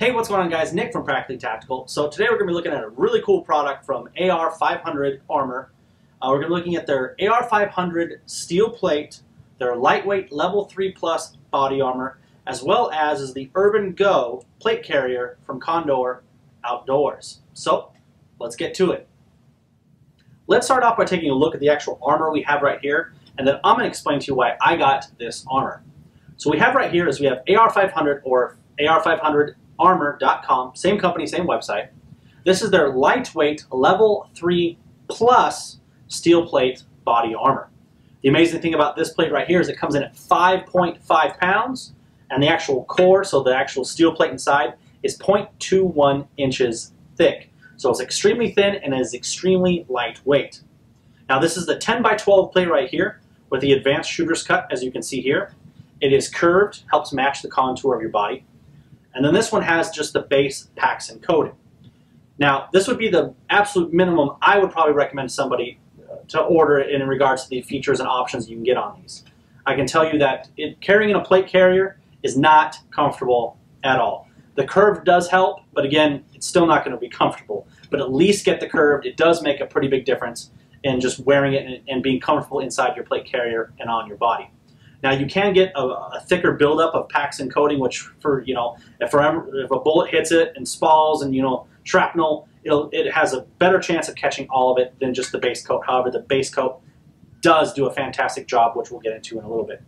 Hey, what's going on guys? Nick from Practically Tactical. So today we're going to be looking at a really cool product from AR500 Armor. Uh, we're going to be looking at their AR500 steel plate, their lightweight level 3 plus body armor, as well as is the Urban Go plate carrier from Condor Outdoors. So let's get to it. Let's start off by taking a look at the actual armor we have right here, and then I'm going to explain to you why I got this armor. So we have right here is we have AR500 or AR500 armor.com, same company, same website. This is their lightweight level 3 plus steel plate body armor. The amazing thing about this plate right here is it comes in at 5.5 pounds and the actual core, so the actual steel plate inside, is 0.21 inches thick. So it's extremely thin and is extremely lightweight. Now this is the 10 by 12 plate right here with the advanced shooter's cut as you can see here. It is curved, helps match the contour of your body. And then this one has just the base Paxcon coating. Now, this would be the absolute minimum I would probably recommend somebody uh, to order in regards to the features and options you can get on these. I can tell you that it, carrying in a plate carrier is not comfortable at all. The curved does help, but again, it's still not going to be comfortable. But at least get the curved. It does make a pretty big difference in just wearing it and, and being comfortable inside your plate carrier and on your body. Now you can get a, a thicker buildup of Paxcon coating, which for you know if, if a bullet hits it and spalls and you know shrapnel, it has a better chance of catching all of it than just the base coat. However, the base coat does do a fantastic job, which we'll get into in a little bit.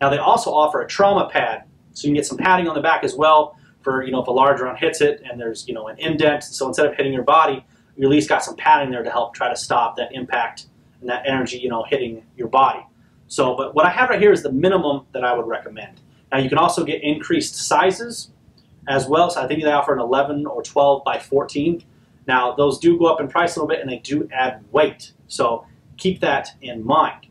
Now they also offer a trauma pad, so you can get some padding on the back as well for you know if a large round hits it and there's you know an indent. So instead of hitting your body, you at least got some padding there to help try to stop that impact and that energy you know hitting your body. So, but what I have right here is the minimum that I would recommend. Now you can also get increased sizes as well. So I think they offer an 11 or 12 by 14. Now those do go up in price a little bit and they do add weight. So keep that in mind.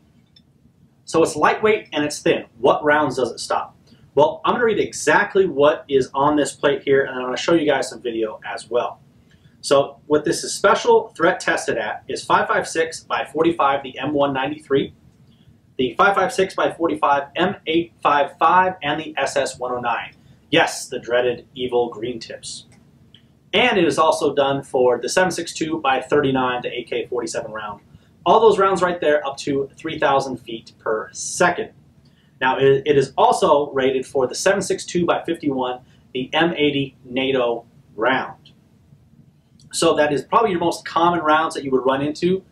So it's lightweight and it's thin. What rounds does it stop? Well, I'm going to read exactly what is on this plate here and I'm going to show you guys some video as well. So what this is special threat tested at is 556 by 45, the M193 the 556 by 45 M855 and the SS109. Yes, the dreaded evil green tips. And it is also done for the 762 by 39, the AK-47 round. All those rounds right there up to 3,000 feet per second. Now it is also rated for the 762 by 51, the M80 NATO round. So that is probably your most common rounds that you would run into,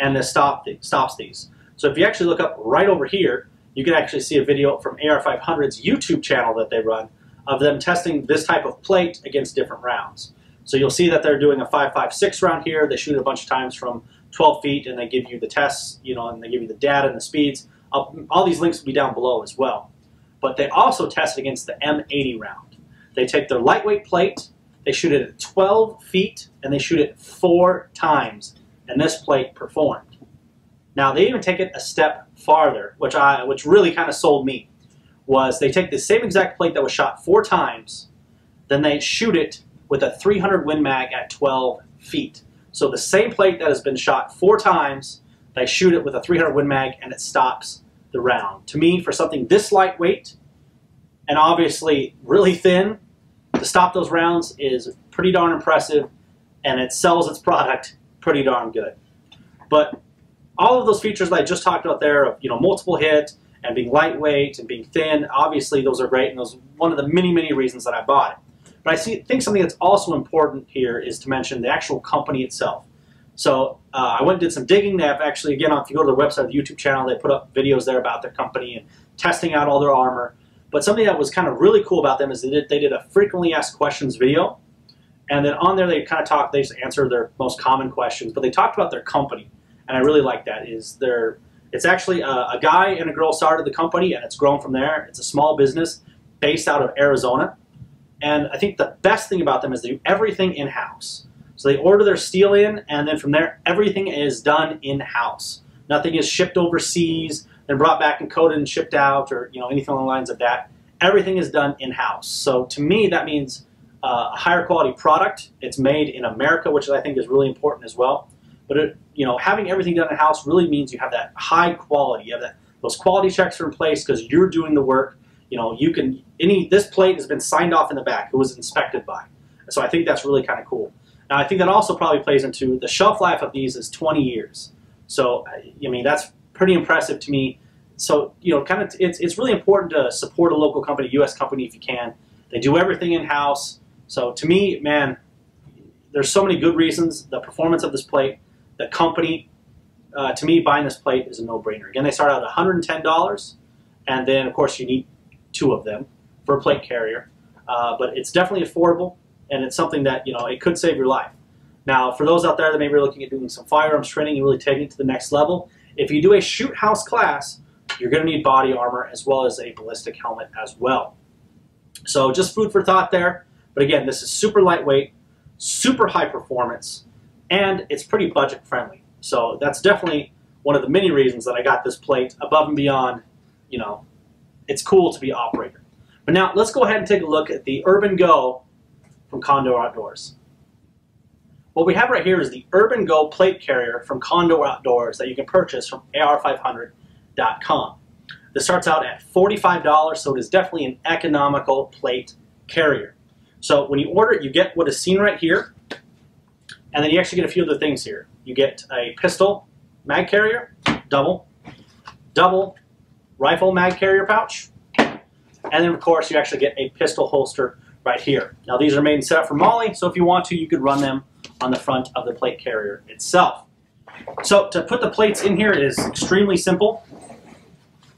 and this stop stops these. So if you actually look up right over here, you can actually see a video from AR500's YouTube channel that they run of them testing this type of plate against different rounds. So you'll see that they're doing a 5.56 round here. They shoot it a bunch of times from 12 feet and they give you the tests, you know, and they give you the data and the speeds. All these links will be down below as well. But they also test against the M80 round. They take their lightweight plate, they shoot it at 12 feet, and they shoot it four times, and this plate performed. Now they even take it a step farther, which I which really kind of sold me, was they take the same exact plate that was shot four times, then they shoot it with a 300 Win Mag at 12 feet. So the same plate that has been shot four times, they shoot it with a 300 Win Mag and it stops the round. To me, for something this lightweight and obviously really thin, to stop those rounds is pretty darn impressive and it sells its product pretty darn good. But all of those features that I just talked about there of you know multiple hit and being lightweight and being thin, obviously those are great and those one of the many, many reasons that I bought it. But I see, think something that's also important here is to mention the actual company itself. So uh, I went and did some digging. They have actually, again, if you go to the website, the YouTube channel, they put up videos there about their company and testing out all their armor. But something that was kind of really cool about them is they did, they did a frequently asked questions video. And then on there, they kind of talk, they just answer their most common questions, but they talked about their company and I really like that. Is there? It's actually a, a guy and a girl started the company, and it's grown from there. It's a small business based out of Arizona, and I think the best thing about them is they do everything in house. So they order their steel in, and then from there, everything is done in house. Nothing is shipped overseas, then brought back and coated and shipped out, or you know anything along the lines of that. Everything is done in house. So to me, that means uh, a higher quality product. It's made in America, which I think is really important as well. But it, you know, having everything done in house really means you have that high quality. You have that those quality checks are in place because you're doing the work. you know, you can any this plate has been signed off in the back. It was inspected by. So I think that's really kind of cool. Now I think that also probably plays into the shelf life of these is 20 years. So I mean that's pretty impressive to me. So you know, kind of it's it's really important to support a local company, U.S. company if you can. They do everything in house. So to me, man, there's so many good reasons. The performance of this plate, the company, uh, to me, buying this plate is a no-brainer. Again, they start out at $110, and then of course you need two of them for a plate carrier. Uh, but it's definitely affordable, and it's something that you know it could save your life. Now, for those out there that maybe are looking at doing some firearms training and really taking it to the next level, if you do a shoot house class, you're going to need body armor as well as a ballistic helmet as well. So just food for thought there. But again, this is super lightweight, super high performance, and it's pretty budget friendly. So that's definitely one of the many reasons that I got this plate above and beyond, you know, it's cool to be operator. But now let's go ahead and take a look at the Urban Go from Condor Outdoors. What we have right here is the Urban Go plate carrier from Condor Outdoors that you can purchase from AR500.com. This starts out at $45, so it is definitely an economical plate carrier. So when you order it, you get what is seen right here, and then you actually get a few other things here. You get a pistol mag carrier, double, double rifle mag carrier pouch, and then of course you actually get a pistol holster right here. Now these are made and set up for MOLLE, so if you want to, you could run them on the front of the plate carrier itself. So to put the plates in here is extremely simple.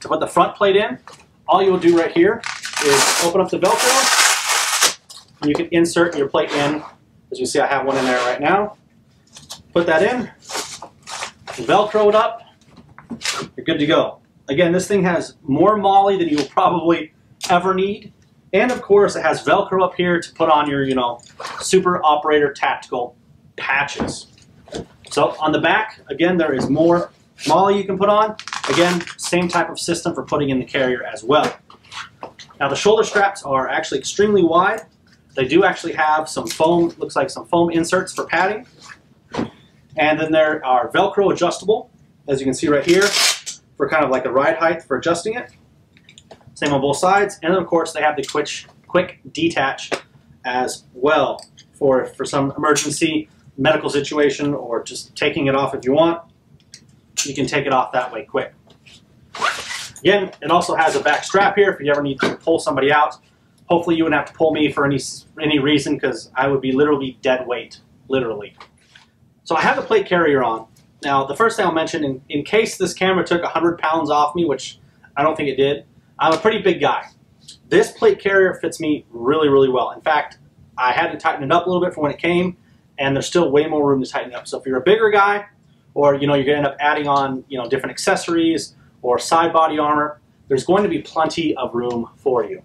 To put the front plate in, all you will do right here is open up the Velcro, and you can insert your plate in. As you see, I have one in there right now. Put that in, Velcro it up, you're good to go. Again, this thing has more MOLLE than you will probably ever need. And of course, it has Velcro up here to put on your, you know, Super Operator Tactical patches. So on the back, again, there is more MOLLE you can put on. Again, same type of system for putting in the carrier as well. Now the shoulder straps are actually extremely wide. They do actually have some foam, looks like some foam inserts for padding. And then there are Velcro adjustable, as you can see right here, for kind of like a ride height for adjusting it. Same on both sides. And then of course they have the quick, quick detach as well for, for some emergency medical situation or just taking it off if you want. You can take it off that way quick. Again, it also has a back strap here if you ever need to pull somebody out. Hopefully you wouldn't have to pull me for any, any reason because I would be literally dead weight, literally. So I have the plate carrier on. Now, the first thing I'll mention, in, in case this camera took 100 pounds off me, which I don't think it did, I'm a pretty big guy. This plate carrier fits me really, really well. In fact, I had to tighten it up a little bit from when it came, and there's still way more room to tighten up. So if you're a bigger guy, or you know you're going to end up adding on you know different accessories or side body armor, there's going to be plenty of room for you.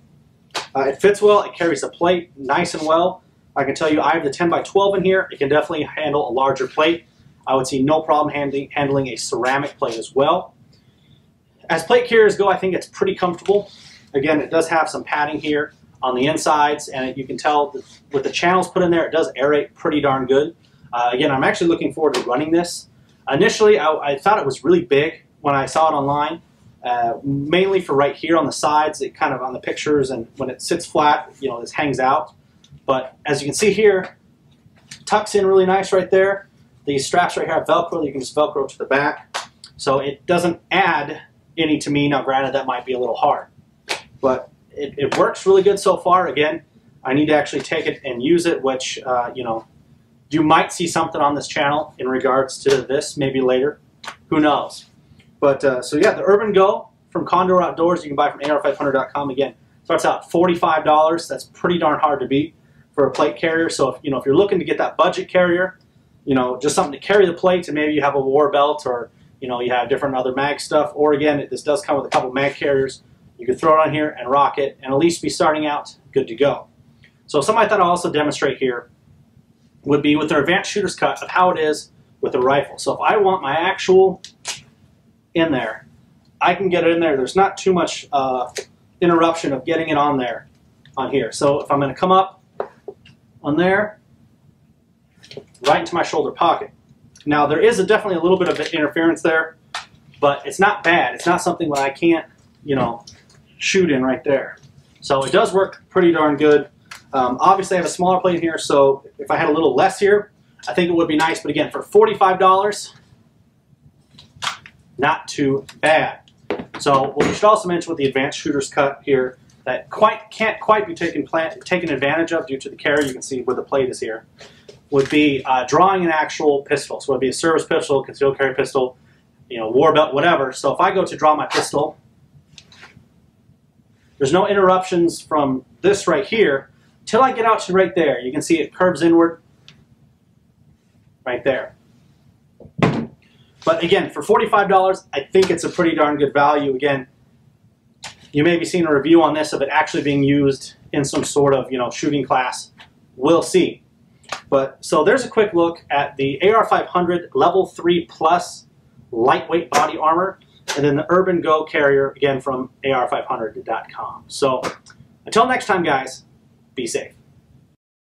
Uh, it fits well. It carries the plate nice and well. I can tell you I have the 10 by 12 in here. It can definitely handle a larger plate. I would see no problem handling, handling a ceramic plate as well. As plate carriers go, I think it's pretty comfortable. Again, it does have some padding here on the insides, and it, you can tell with the channels put in there, it does aerate pretty darn good. Uh, again, I'm actually looking forward to running this. Initially, I, I, thought it was really big when I saw it online, uh, mainly for right here on the sides, it kind of on the pictures, and when it sits flat, you know, this hangs out. But as you can see here, tucks in really nice right there. These straps right here have Velcro, you can just Velcro to the back. So it doesn't add any to me. Now granted, that might be a little hard. But it, it works really good so far. Again, I need to actually take it and use it, which, uh, you know, you might see something on this channel in regards to this maybe later. Who knows? But uh, so yeah, the Urban Go from Condor Outdoors, you can buy from AR500.com. Again, starts out $45. That's pretty darn hard to beat for a plate carrier. So if you know if you're looking to get that budget carrier, you know just something to carry the plates, and maybe you have a war belt or you know you have different other mag stuff. Or again, this does come with a couple mag carriers. You can throw it on here and rock it, and at least be starting out good to go. So something I thought I'll also demonstrate here would be with their advanced shooter's cut of how it is with a rifle. So if I want my actual in there, I can get it in there. There's not too much uh, interruption of getting it on there on here. So if I'm going to come up on there, right into my shoulder pocket. Now there is a, definitely a little bit of interference there, but it's not bad. It's not something that I can't, you know, shoot in right there. So it does work pretty darn good. Um, obviously, I have a smaller plate here, so if I had a little less here, I think it would be nice. But again, for $45, not too bad. So what we should also mention with the advanced shooter's cut here that quite can't quite be taken taken advantage of due to the carry. You can see where the plate is here. Would be uh, drawing an actual pistol. So it would be a service pistol, concealed carry pistol, you know, war belt, whatever. So if I go to draw my pistol, there's no interruptions from this right here till I get out to right there. You can see it curves inward right there. But again, for $45, I think it's a pretty darn good value. Again, you may be seeing a review on this of it actually being used in some sort of you know shooting class. We'll see. But so there's a quick look at the AR500 Level 3 Plus lightweight body armor, and then the Urban Go carrier again from AR500.com. So until next time, guys, be safe.